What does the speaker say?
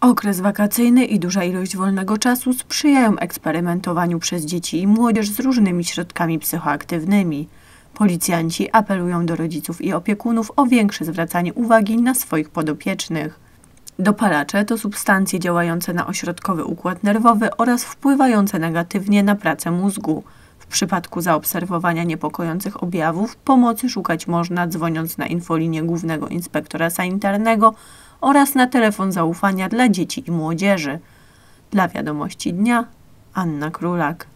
Okres wakacyjny i duża ilość wolnego czasu sprzyjają eksperymentowaniu przez dzieci i młodzież z różnymi środkami psychoaktywnymi. Policjanci apelują do rodziców i opiekunów o większe zwracanie uwagi na swoich podopiecznych. Dopalacze to substancje działające na ośrodkowy układ nerwowy oraz wpływające negatywnie na pracę mózgu. W przypadku zaobserwowania niepokojących objawów pomocy szukać można dzwoniąc na infolinię Głównego Inspektora Sanitarnego oraz na telefon zaufania dla dzieci i młodzieży. Dla wiadomości dnia Anna Królak.